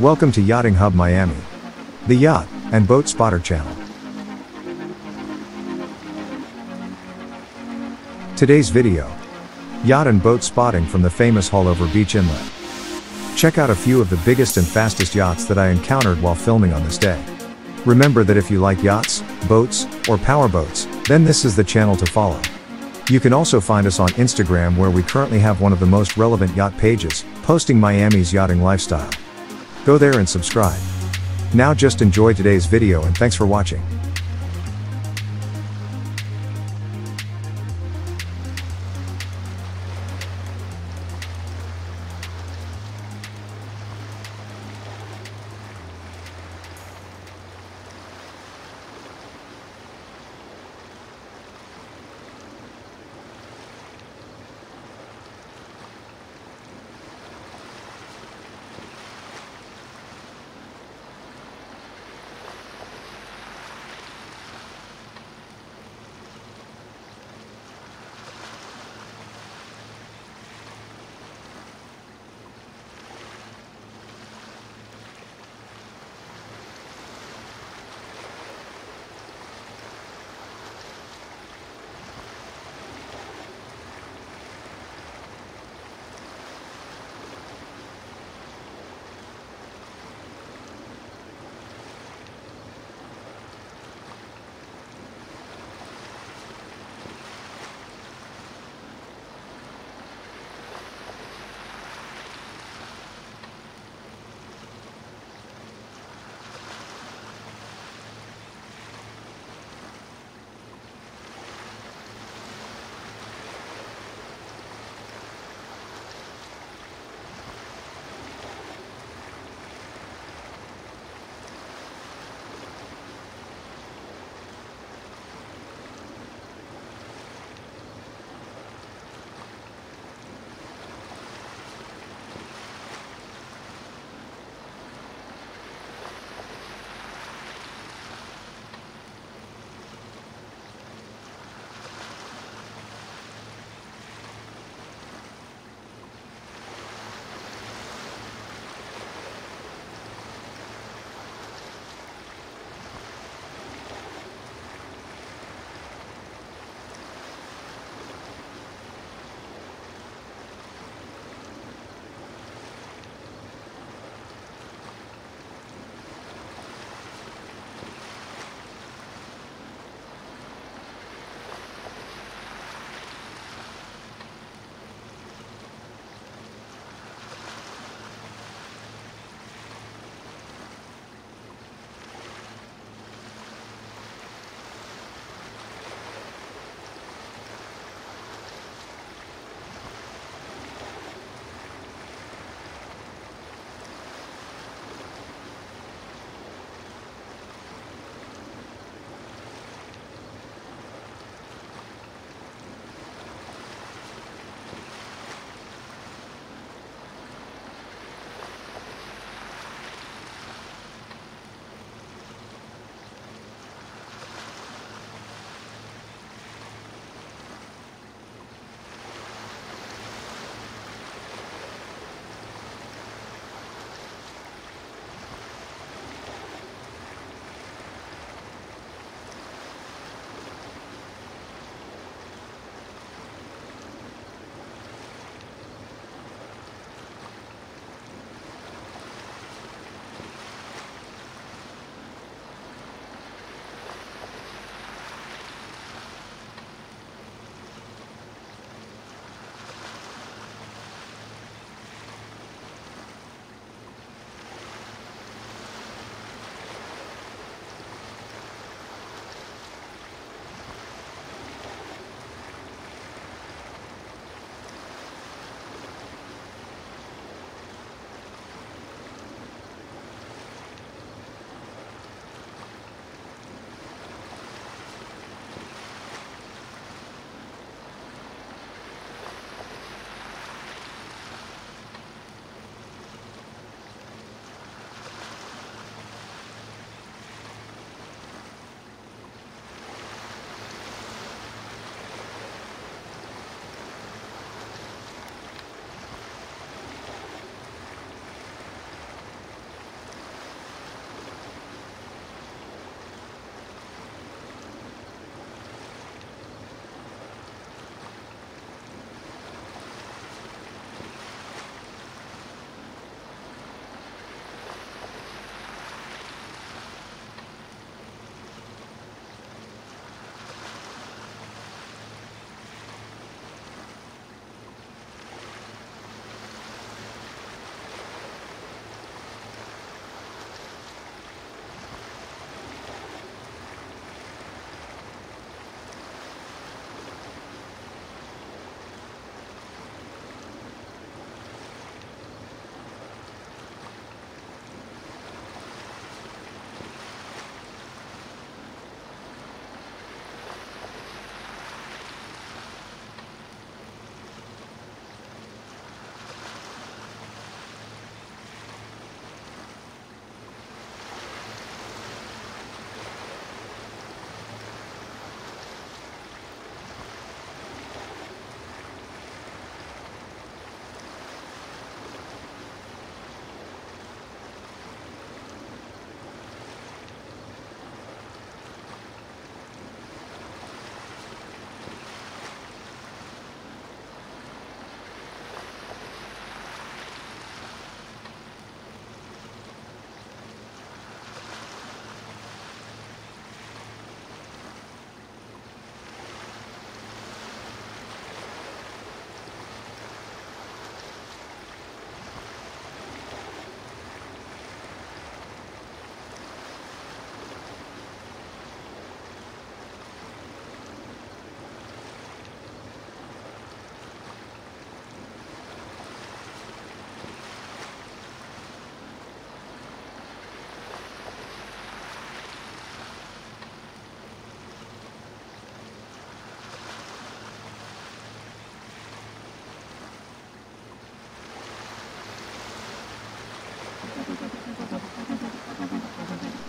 Welcome to Yachting Hub Miami, the yacht and boat spotter channel. Today's video Yacht and boat spotting from the famous Haulover Beach Inlet. Check out a few of the biggest and fastest yachts that I encountered while filming on this day. Remember that if you like yachts, boats, or powerboats, then this is the channel to follow. You can also find us on Instagram where we currently have one of the most relevant yacht pages, posting Miami's yachting lifestyle. Go there and subscribe. Now just enjoy today's video and thanks for watching.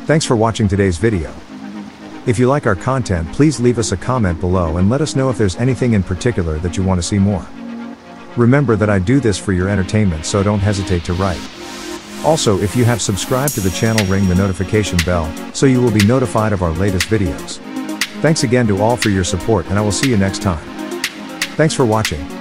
Thanks for watching today's video. If you like our content please leave us a comment below and let us know if there's anything in particular that you want to see more. Remember that I do this for your entertainment so don't hesitate to write. Also if you have subscribed to the channel ring the notification bell, so you will be notified of our latest videos. Thanks again to all for your support and I will see you next time. Thanks for watching.